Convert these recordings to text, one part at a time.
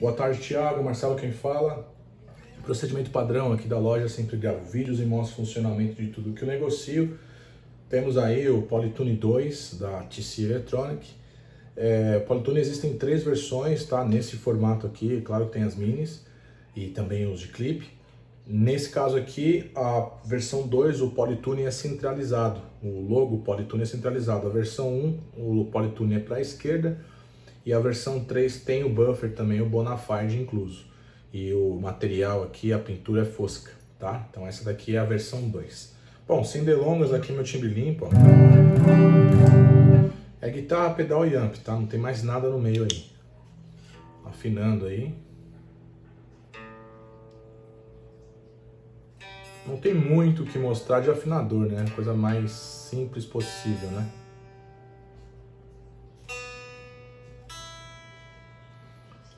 Boa tarde, Thiago. Marcelo quem fala. Procedimento padrão aqui da loja, sempre gravo vídeos e mostro o funcionamento de tudo que eu negocio. Temos aí o Polytune 2 da TC Electronic. É, Polytune existem três versões, tá? Nesse formato aqui, claro que tem as minis e também os de clipe. Nesse caso aqui, a versão 2, o Polytune é centralizado. O logo Polytune é centralizado. A versão 1, o Polytune é para a esquerda e a versão 3 tem o buffer também, o Bonafide incluso. E o material aqui, a pintura é fosca, tá? Então essa daqui é a versão 2. Bom, sem delongas, aqui meu timbre limpo, ó. É guitarra, pedal e amp, tá? Não tem mais nada no meio aí. Afinando aí. Não tem muito o que mostrar de afinador, né? Coisa mais simples possível, né?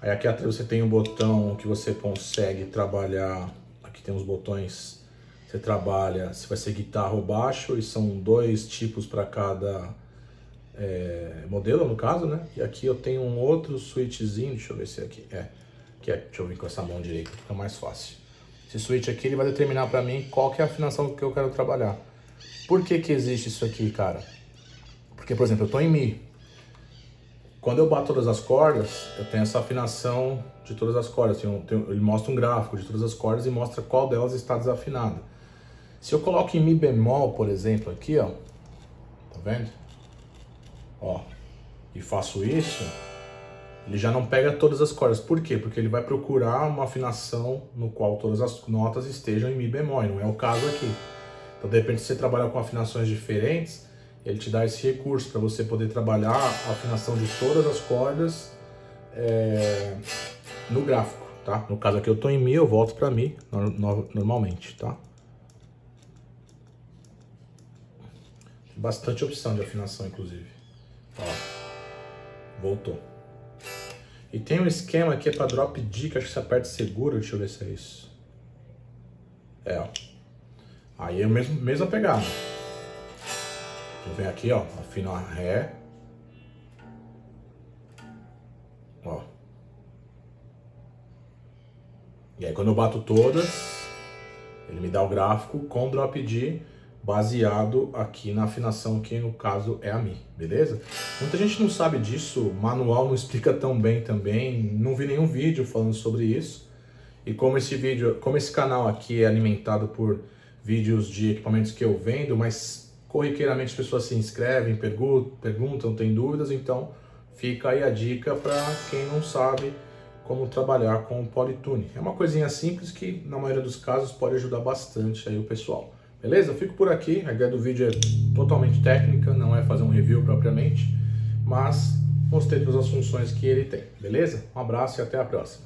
Aí aqui atrás você tem um botão que você consegue trabalhar. Aqui tem os botões. Você trabalha se vai ser guitarra ou baixo e são dois tipos para cada é, modelo no caso, né? E aqui eu tenho um outro switchzinho, deixa eu ver se é aqui é, que é, deixa eu vir com essa mão direita, fica mais fácil. Esse switch aqui ele vai determinar para mim qual que é a afinação que eu quero trabalhar. Por que que existe isso aqui, cara? Porque, por exemplo, eu tô em Mi, quando eu bato todas as cordas, eu tenho essa afinação de todas as cordas. ele mostra um gráfico de todas as cordas e mostra qual delas está desafinada. Se eu coloco em Mi bemol, por exemplo, aqui, ó, tá vendo? Ó, e faço isso, ele já não pega todas as cordas. Por quê? Porque ele vai procurar uma afinação no qual todas as notas estejam em Mi bemol, e não é o caso aqui. Então, de repente, se você trabalhar com afinações diferentes, ele te dá esse recurso para você poder trabalhar a afinação de todas as cordas é, no gráfico, tá? No caso aqui eu estou em Mi, eu volto para Mi no, no, normalmente, tá? Bastante opção de afinação, inclusive. Ó, voltou. E tem um esquema aqui para drop D, que acho que você aperta seguro, deixa eu ver se é isso. É, ó. Aí é a mesma, mesma pegada. Eu venho aqui, ó, afino a Ré. Ó. E aí quando eu bato todas, ele me dá o gráfico com drop D baseado aqui na afinação que no caso é a Mi, beleza? Muita gente não sabe disso, manual não explica tão bem também, não vi nenhum vídeo falando sobre isso. E como esse vídeo, como esse canal aqui é alimentado por vídeos de equipamentos que eu vendo, mas corriqueiramente as pessoas se inscrevem, perguntam, têm dúvidas, então fica aí a dica para quem não sabe como trabalhar com o Polytune. É uma coisinha simples que na maioria dos casos pode ajudar bastante aí o pessoal. Beleza? Fico por aqui, a ideia do vídeo é totalmente técnica, não é fazer um review propriamente, mas mostrei todas as funções que ele tem, beleza? Um abraço e até a próxima.